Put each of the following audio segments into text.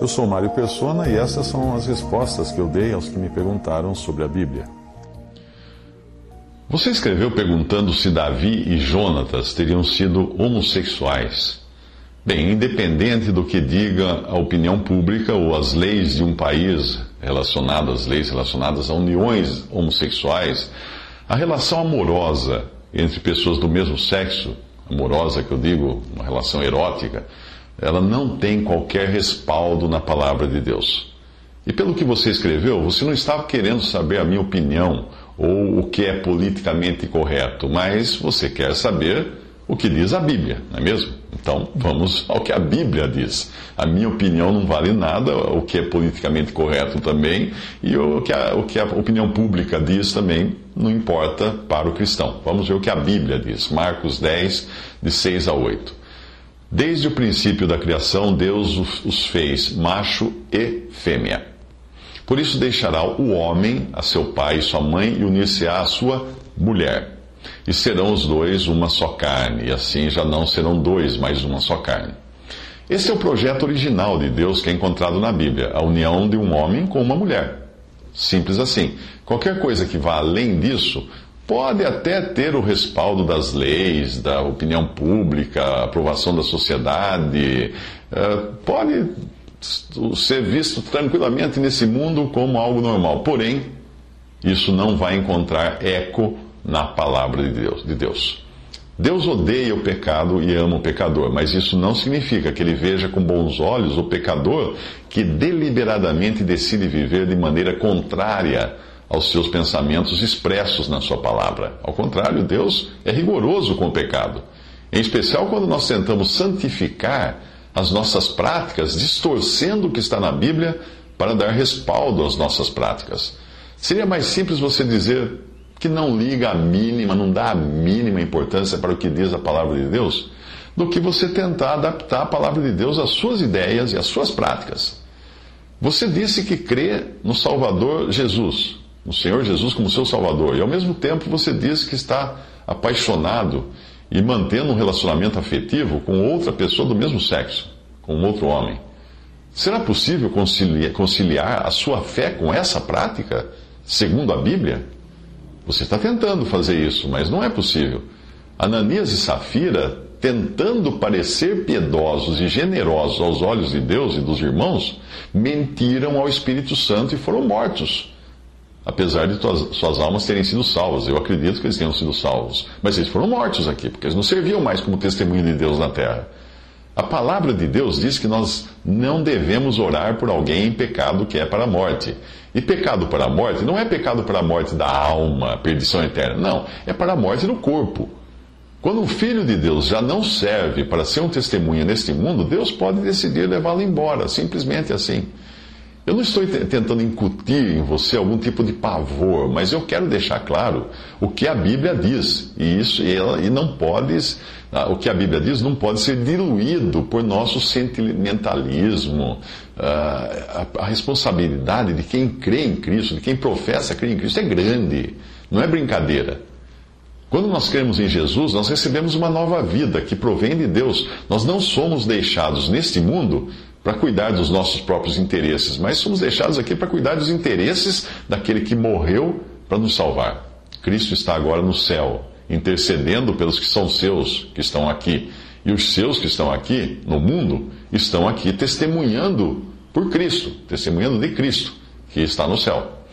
Eu sou Mário Persona e essas são as respostas que eu dei aos que me perguntaram sobre a Bíblia. Você escreveu perguntando se Davi e Jonatas teriam sido homossexuais. Bem, independente do que diga a opinião pública ou as leis de um país relacionadas, leis relacionadas a uniões homossexuais, a relação amorosa entre pessoas do mesmo sexo, amorosa que eu digo, uma relação erótica, ela não tem qualquer respaldo na palavra de Deus. E pelo que você escreveu, você não estava querendo saber a minha opinião ou o que é politicamente correto, mas você quer saber o que diz a Bíblia, não é mesmo? Então vamos ao que a Bíblia diz. A minha opinião não vale nada, o que é politicamente correto também, e o que a, o que a opinião pública diz também não importa para o cristão. Vamos ver o que a Bíblia diz. Marcos 10, de 6 a 8. Desde o princípio da criação, Deus os fez macho e fêmea. Por isso deixará o homem a seu pai e sua mãe e unir-se-á à sua mulher. E serão os dois uma só carne, e assim já não serão dois, mas uma só carne. Esse é o projeto original de Deus que é encontrado na Bíblia, a união de um homem com uma mulher. Simples assim. Qualquer coisa que vá além disso pode até ter o respaldo das leis, da opinião pública, aprovação da sociedade, eh, pode ser visto tranquilamente nesse mundo como algo normal. Porém, isso não vai encontrar eco na palavra de Deus. De Deus. Deus odeia o pecado e ama o pecador, mas isso não significa que ele veja com bons olhos o pecador que deliberadamente decide viver de maneira contrária aos seus pensamentos expressos na sua palavra. Ao contrário, Deus é rigoroso com o pecado. Em especial quando nós tentamos santificar as nossas práticas, distorcendo o que está na Bíblia para dar respaldo às nossas práticas. Seria mais simples você dizer que não liga a mínima, não dá a mínima importância para o que diz a palavra de Deus, do que você tentar adaptar a palavra de Deus às suas ideias e às suas práticas. Você disse que crê no Salvador Jesus, no Senhor Jesus como seu Salvador, e ao mesmo tempo você disse que está apaixonado e mantendo um relacionamento afetivo com outra pessoa do mesmo sexo, com outro homem. Será possível conciliar, conciliar a sua fé com essa prática, segundo a Bíblia? Você está tentando fazer isso, mas não é possível. Ananias e Safira, tentando parecer piedosos e generosos aos olhos de Deus e dos irmãos, mentiram ao Espírito Santo e foram mortos apesar de suas almas terem sido salvas. Eu acredito que eles tenham sido salvos. Mas eles foram mortos aqui, porque eles não serviam mais como testemunho de Deus na terra. A palavra de Deus diz que nós não devemos orar por alguém em pecado que é para a morte. E pecado para a morte não é pecado para a morte da alma, perdição eterna. Não, é para a morte do corpo. Quando o Filho de Deus já não serve para ser um testemunho neste mundo, Deus pode decidir levá-lo embora, simplesmente assim. Eu não estou tentando incutir em você algum tipo de pavor, mas eu quero deixar claro o que a Bíblia diz. E isso e, ela, e não pode, ah, o que a Bíblia diz não pode ser diluído por nosso sentimentalismo. Ah, a, a responsabilidade de quem crê em Cristo, de quem professa crer em Cristo, é grande, não é brincadeira. Quando nós cremos em Jesus, nós recebemos uma nova vida que provém de Deus. Nós não somos deixados neste mundo para cuidar dos nossos próprios interesses, mas somos deixados aqui para cuidar dos interesses daquele que morreu para nos salvar. Cristo está agora no céu, intercedendo pelos que são seus, que estão aqui. E os seus que estão aqui, no mundo, estão aqui testemunhando por Cristo, testemunhando de Cristo, que está no céu.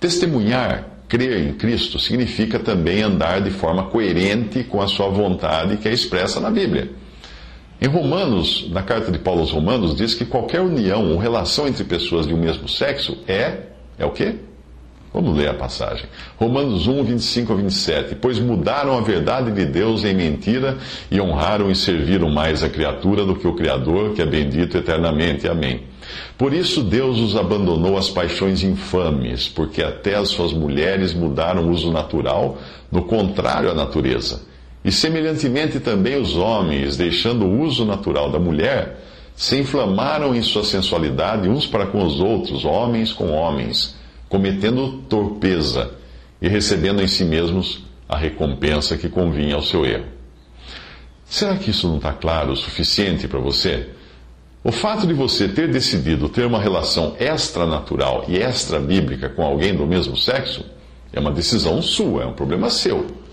Testemunhar, crer em Cristo, significa também andar de forma coerente com a sua vontade que é expressa na Bíblia. Em Romanos, na carta de Paulo aos Romanos, diz que qualquer união ou relação entre pessoas de um mesmo sexo é. É o quê? Vamos ler a passagem. Romanos 1, 25 a 27. Pois mudaram a verdade de Deus em mentira e honraram e serviram mais a criatura do que o Criador, que é bendito eternamente. Amém. Por isso Deus os abandonou às paixões infames, porque até as suas mulheres mudaram o uso natural, no contrário à natureza e semelhantemente também os homens, deixando o uso natural da mulher, se inflamaram em sua sensualidade uns para com os outros, homens com homens, cometendo torpeza e recebendo em si mesmos a recompensa que convinha ao seu erro. Será que isso não está claro o suficiente para você? O fato de você ter decidido ter uma relação extranatural e extra-bíblica com alguém do mesmo sexo é uma decisão sua, é um problema seu.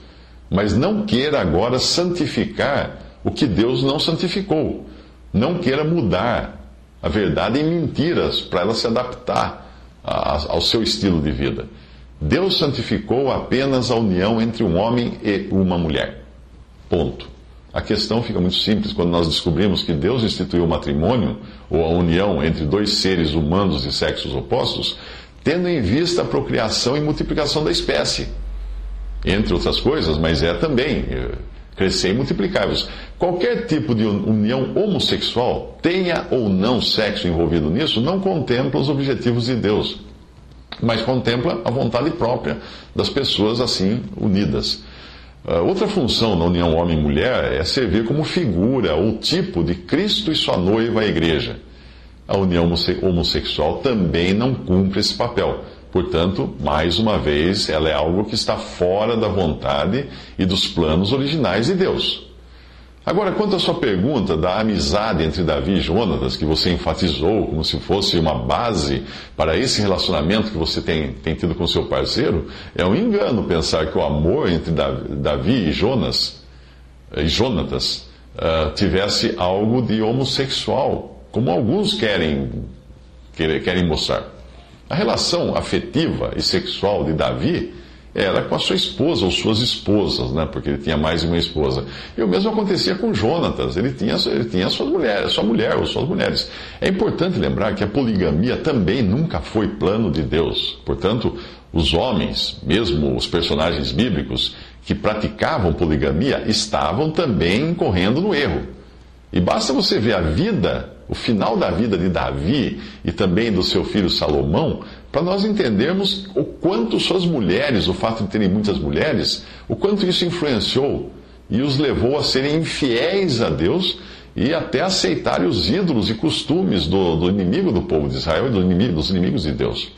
Mas não queira agora santificar o que Deus não santificou. Não queira mudar a verdade em mentiras para ela se adaptar ao seu estilo de vida. Deus santificou apenas a união entre um homem e uma mulher. Ponto. A questão fica muito simples quando nós descobrimos que Deus instituiu o matrimônio, ou a união entre dois seres humanos de sexos opostos, tendo em vista a procriação e multiplicação da espécie. Entre outras coisas, mas é também eh, crescer e multiplicar-vos. Qualquer tipo de união homossexual, tenha ou não sexo envolvido nisso, não contempla os objetivos de Deus, mas contempla a vontade própria das pessoas assim unidas. Uh, outra função na união homem-mulher é servir como figura ou tipo de Cristo e sua noiva, a igreja. A união homossexual também não cumpre esse papel. Portanto, mais uma vez, ela é algo que está fora da vontade e dos planos originais de Deus. Agora, quanto à sua pergunta da amizade entre Davi e Jonatas, que você enfatizou como se fosse uma base para esse relacionamento que você tem, tem tido com seu parceiro, é um engano pensar que o amor entre Davi e Jonas, e Jonatas uh, tivesse algo de homossexual, como alguns querem, querem mostrar. A relação afetiva e sexual de Davi era com a sua esposa ou suas esposas, né? Porque ele tinha mais de uma esposa. E o mesmo acontecia com Jonatas. Ele tinha, ele tinha suas mulheres, sua mulher ou suas mulheres. É importante lembrar que a poligamia também nunca foi plano de Deus. Portanto, os homens, mesmo os personagens bíblicos que praticavam poligamia, estavam também incorrendo no erro. E basta você ver a vida, o final da vida de Davi e também do seu filho Salomão, para nós entendermos o quanto suas mulheres, o fato de terem muitas mulheres, o quanto isso influenciou e os levou a serem infiéis a Deus e até aceitarem os ídolos e costumes do, do inimigo do povo de Israel e do inimigo, dos inimigos de Deus.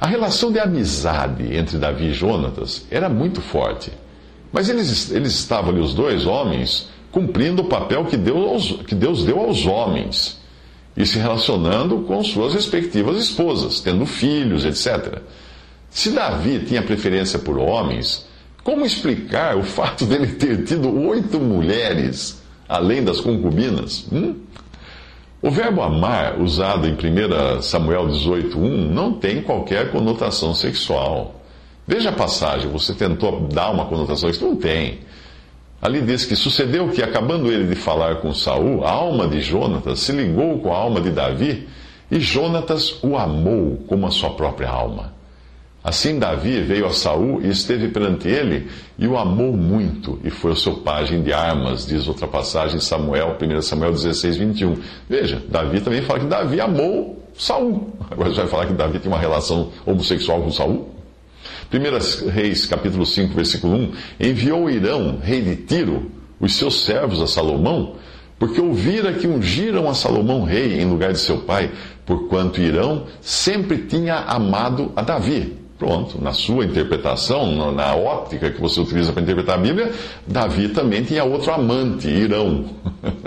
A relação de amizade entre Davi e Jonatas era muito forte. Mas eles, eles estavam ali, os dois homens, cumprindo o papel que Deus, que Deus deu aos homens e se relacionando com suas respectivas esposas, tendo filhos, etc. Se Davi tinha preferência por homens, como explicar o fato dele ter tido oito mulheres, além das concubinas? Hum? O verbo amar, usado em 1 Samuel 18,1, não tem qualquer conotação sexual. Veja a passagem, você tentou dar uma conotação, isso não tem. Ali diz que sucedeu que, acabando ele de falar com Saul, a alma de Jonatas se ligou com a alma de Davi, e Jonatas o amou como a sua própria alma. Assim Davi veio a Saul e esteve perante ele, e o amou muito, e foi o seu pajem de armas, diz outra passagem, Samuel, 1 Samuel 16, 21. Veja, Davi também fala que Davi amou Saul. Agora você vai falar que Davi tinha uma relação homossexual com Saul? 1 Reis, capítulo 5, versículo 1, enviou Irão, rei de Tiro, os seus servos a Salomão, porque ouvira que ungiram a Salomão rei em lugar de seu pai, porquanto Irão sempre tinha amado a Davi. Pronto, na sua interpretação, na óptica que você utiliza para interpretar a Bíblia, Davi também tinha outro amante, Irão.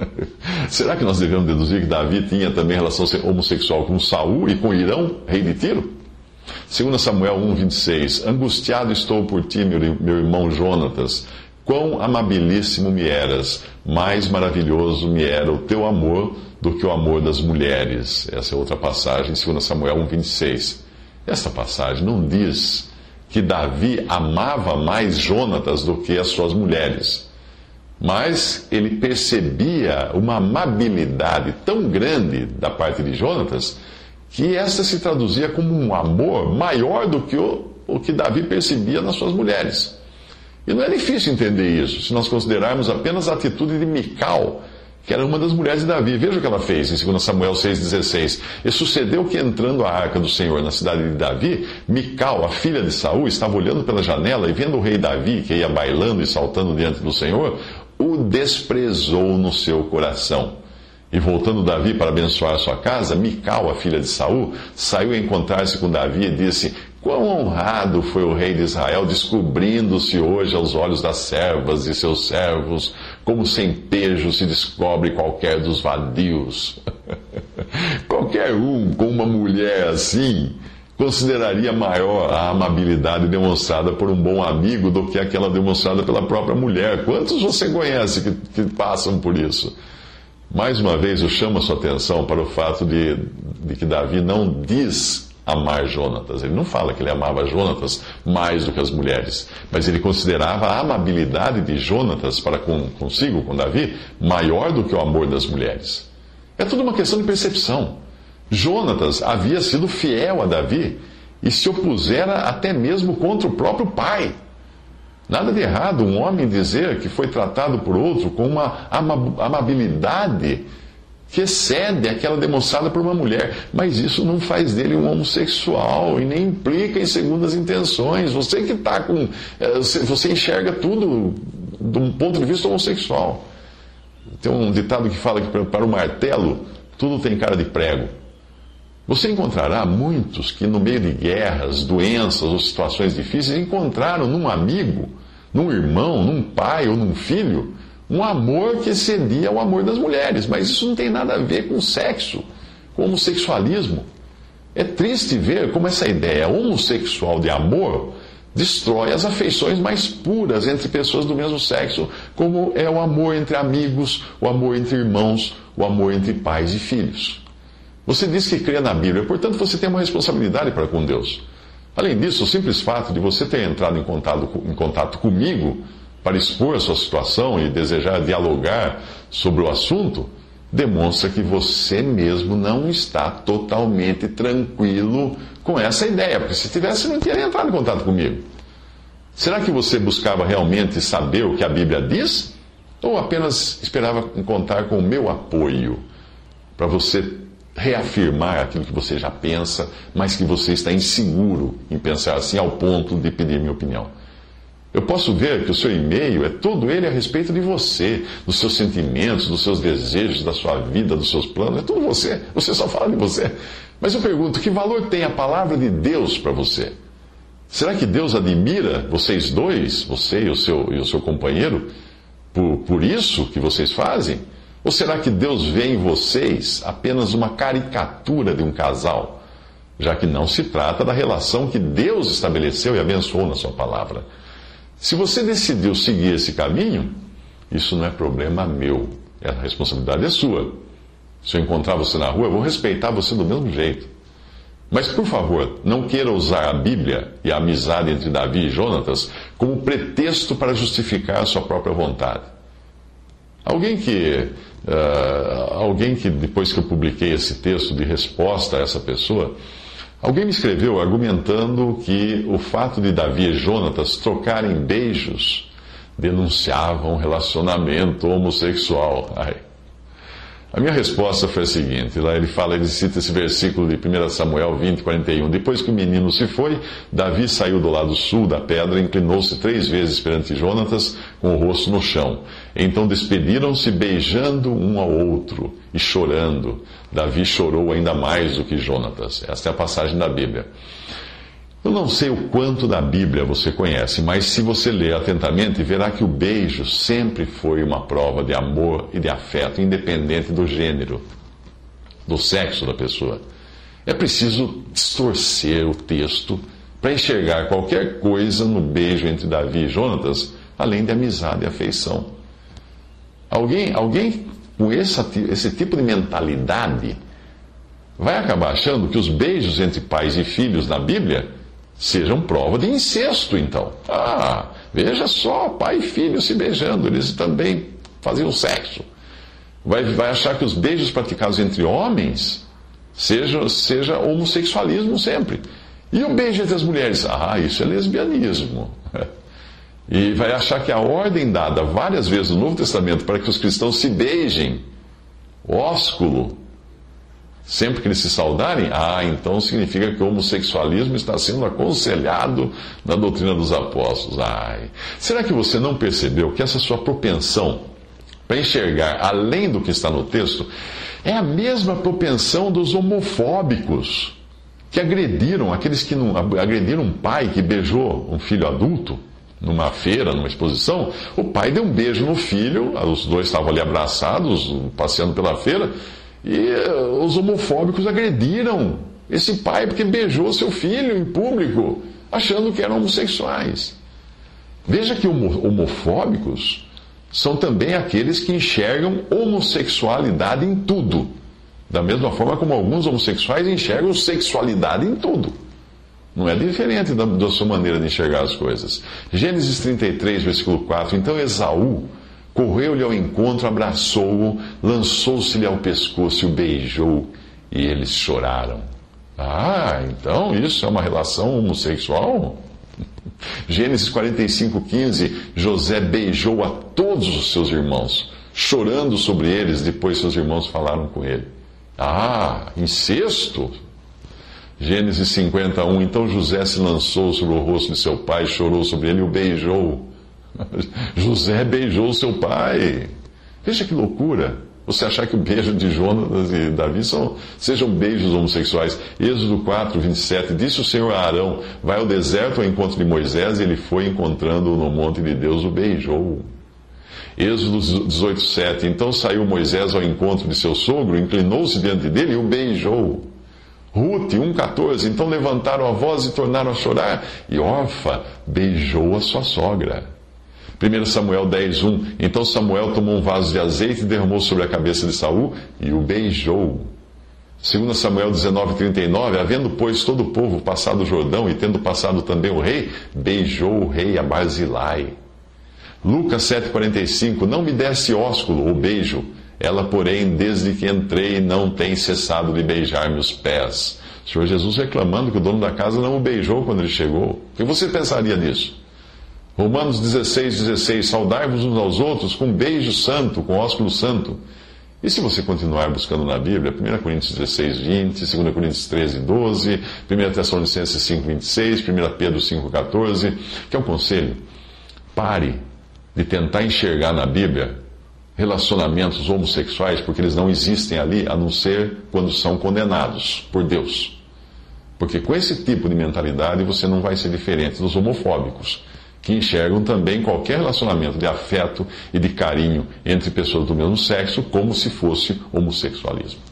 Será que nós devemos deduzir que Davi tinha também relação homossexual com Saul e com Irão, rei de Tiro? 2 Samuel 1,26 Angustiado estou por ti, meu, irmão Jonatas. Quão amabilíssimo me eras, mais maravilhoso me era o teu amor do que o amor das mulheres. Essa é outra passagem, 2 Samuel 1,26. Essa passagem não diz que Davi amava mais Jonatas do que as suas mulheres. Mas ele percebia uma amabilidade tão grande da parte de Jonatas que essa se traduzia como um amor maior do que o, o que Davi percebia nas suas mulheres. E não é difícil entender isso, se nós considerarmos apenas a atitude de Mical, que era uma das mulheres de Davi. Veja o que ela fez em 2 Samuel 6,16. E sucedeu que, entrando a arca do Senhor na cidade de Davi, Mical, a filha de Saul, estava olhando pela janela e vendo o rei Davi, que ia bailando e saltando diante do Senhor, o desprezou no seu coração. E voltando Davi para abençoar sua casa, Mical, a filha de Saul, saiu a encontrar-se com Davi e disse: Quão honrado foi o rei de Israel, descobrindo-se hoje aos olhos das servas e seus servos, como sem pejo se descobre qualquer dos vadios. qualquer um com uma mulher assim consideraria maior a amabilidade demonstrada por um bom amigo do que aquela demonstrada pela própria mulher. Quantos você conhece que, que passam por isso? Mais uma vez, eu chamo a sua atenção para o fato de, de que Davi não diz amar Jonatas. Ele não fala que ele amava Jonatas mais do que as mulheres, mas ele considerava a amabilidade de Jonatas para com, consigo, com Davi, maior do que o amor das mulheres. É tudo uma questão de percepção. Jonatas havia sido fiel a Davi e se opusera até mesmo contra o próprio pai. Nada de errado um homem dizer que foi tratado por outro com uma amabilidade que excede aquela demonstrada por uma mulher. Mas isso não faz dele um homossexual e nem implica em segundas intenções. Você que está com. Eh, você enxerga tudo de um ponto de vista homossexual. Tem um ditado que fala que para o martelo tudo tem cara de prego. Você encontrará muitos que, no meio de guerras, doenças ou situações difíceis, encontraram num amigo, num irmão, num pai ou num filho, um amor que excedia o amor das mulheres. Mas isso não tem nada a ver com sexo, com homossexualismo. É triste ver como essa ideia homossexual de amor destrói as afeições mais puras entre pessoas do mesmo sexo, como é o amor entre amigos, o amor entre irmãos, o amor entre pais e filhos. Você diz que crê na Bíblia, portanto você tem uma responsabilidade para com Deus. Além disso, o simples fato de você ter entrado em contato, em contato comigo para expor a sua situação e desejar dialogar sobre o assunto, demonstra que você mesmo não está totalmente tranquilo com essa ideia, porque se tivesse, não teria entrado em contato comigo. Será que você buscava realmente saber o que a Bíblia diz? Ou apenas esperava contar com o meu apoio para você reafirmar aquilo que você já pensa, mas que você está inseguro em pensar assim ao ponto de pedir minha opinião. Eu posso ver que o seu e-mail é todo ele a respeito de você, dos seus sentimentos, dos seus desejos, da sua vida, dos seus planos, é tudo você. Você só fala de você. Mas eu pergunto, que valor tem a palavra de Deus para você? Será que Deus admira vocês dois, você e o seu, e o seu companheiro, por, por isso que vocês fazem? Ou será que Deus vê em vocês apenas uma caricatura de um casal, já que não se trata da relação que Deus estabeleceu e abençoou na Sua palavra? Se você decidiu seguir esse caminho, isso não é problema meu, a responsabilidade é sua. Se eu encontrar você na rua, eu vou respeitar você do mesmo jeito. Mas, por favor, não queira usar a Bíblia e a amizade entre Davi e Jonatas como pretexto para justificar a sua própria vontade. Alguém que uh, alguém que, depois que eu publiquei esse texto de resposta a essa pessoa, alguém me escreveu argumentando que o fato de Davi e Jonatas trocarem beijos denunciava um relacionamento homossexual. Ai. A minha resposta foi a seguinte: lá ele fala, ele cita esse versículo de 1 Samuel 20, 41. Depois que o menino se foi, Davi saiu do lado sul da pedra, inclinou-se três vezes perante Jonatas, com o rosto no chão. Então despediram-se, beijando um ao outro e chorando. Davi chorou ainda mais do que Jonatas. Esta é a passagem da Bíblia. Eu não sei o quanto da Bíblia você conhece, mas se você ler atentamente, verá que o beijo sempre foi uma prova de amor e de afeto, independente do gênero, do sexo da pessoa. É preciso distorcer o texto para enxergar qualquer coisa no beijo entre Davi e Jonatas, além de amizade e afeição. Alguém, alguém com esse, esse tipo de mentalidade vai acabar achando que os beijos entre pais e filhos na Bíblia sejam prova de incesto, então. Ah, veja só, pai e filho se beijando, eles também faziam sexo. Vai, vai achar que os beijos praticados entre homens seja, seja homossexualismo sempre. E o beijo entre as mulheres? Ah, isso é lesbianismo. E vai achar que a ordem dada várias vezes no Novo Testamento para que os cristãos se beijem, ósculo, Sempre que eles se saudarem, ah, então significa que o homossexualismo está sendo aconselhado na doutrina dos apóstolos. Ai. Será que você não percebeu que essa sua propensão para enxergar além do que está no texto é a mesma propensão dos homofóbicos que agrediram, aqueles que não, agrediram um pai que beijou um filho adulto numa feira, numa exposição, o pai deu um beijo no filho, os dois estavam ali abraçados, passeando pela feira, E uh, os homofóbicos agrediram esse pai porque beijou seu filho em público, achando que eram homossexuais. Veja que homofóbicos são também aqueles que enxergam homossexualidade em tudo. Da mesma forma como alguns homossexuais enxergam sexualidade em tudo. Não é diferente da, da sua maneira de enxergar as coisas. Gênesis 33, versículo 4. Então Esaú correu-lhe ao encontro, abraçou-o, lançou-se-lhe ao pescoço e o beijou, e eles choraram. Ah, então isso é uma relação homossexual? Gênesis 45, 15. José beijou a todos os seus irmãos, chorando sobre eles, depois seus irmãos falaram com ele. Ah, incesto? Gênesis 51. Então José se lançou sobre o rosto de seu pai, chorou sobre ele e o beijou. José beijou seu pai. Veja que loucura. Você achar que o beijo de Jonas e Davi são, sejam beijos homossexuais. Êxodo 4, 27. Disse o Senhor a Arão: Vai ao deserto ao encontro de Moisés, e ele foi encontrando no monte de Deus, o beijou. Êxodo 18, 7. Então saiu Moisés ao encontro de seu sogro, inclinou-se diante dele e o beijou. Ruth 1,14. Então levantaram a voz e tornaram a chorar, e Orfa beijou a sua sogra. 1 Samuel 10,1. Então Samuel tomou um vaso de azeite e derramou sobre a cabeça de Saul e o beijou. 2 Samuel 19,39. Havendo, pois, todo o povo passado o Jordão e tendo passado também o rei, beijou o rei a Barzilai. Lucas 7,45 Não me desse ósculo, o beijo. Ela, porém, desde que entrei, não tem cessado de beijar meus pés. O Senhor Jesus reclamando que o dono da casa não o beijou quando ele chegou. O que você pensaria nisso? Romanos 16, 16. Saudai-vos uns aos outros com beijo santo, com ósculo santo. E se você continuar buscando na Bíblia, 1 Coríntios 16, 20, 2 Coríntios 13, 12, 1 Tessalonicenses 5, 26, 1 Pedro 5, 14, que é um conselho. Pare de tentar enxergar na Bíblia relacionamentos homossexuais, porque eles não existem ali, a não ser quando são condenados por Deus. Porque com esse tipo de mentalidade você não vai ser diferente dos homofóbicos, que enxergam também qualquer relacionamento de afeto e de carinho entre pessoas do mesmo sexo como se fosse homossexualismo.